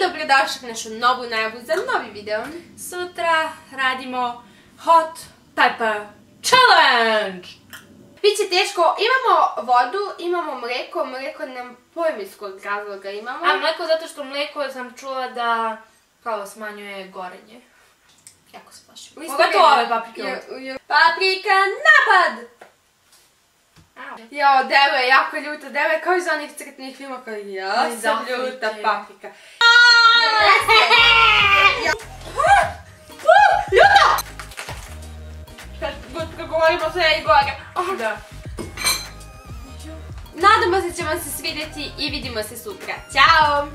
dobrodošli u našu novu najavu za novi video. Sutra radimo Hot Pepper Challenge! Biće teško, imamo vodu, imamo mleko, mleko nam kojeg razloga imamo. A mleko zato što mleko sam čula da kao smanjuje gorenje. Jako se plašim. Pogotovo vrijeme. ove paprike ovdje. Paprika napad! Jo, delo je jako ljuta, delo je kao iz onih crtnih filma kao ja sam ljuta paprika. Da. Nadamo se će vam se svidjeti i vidimo se sutra. Ćao!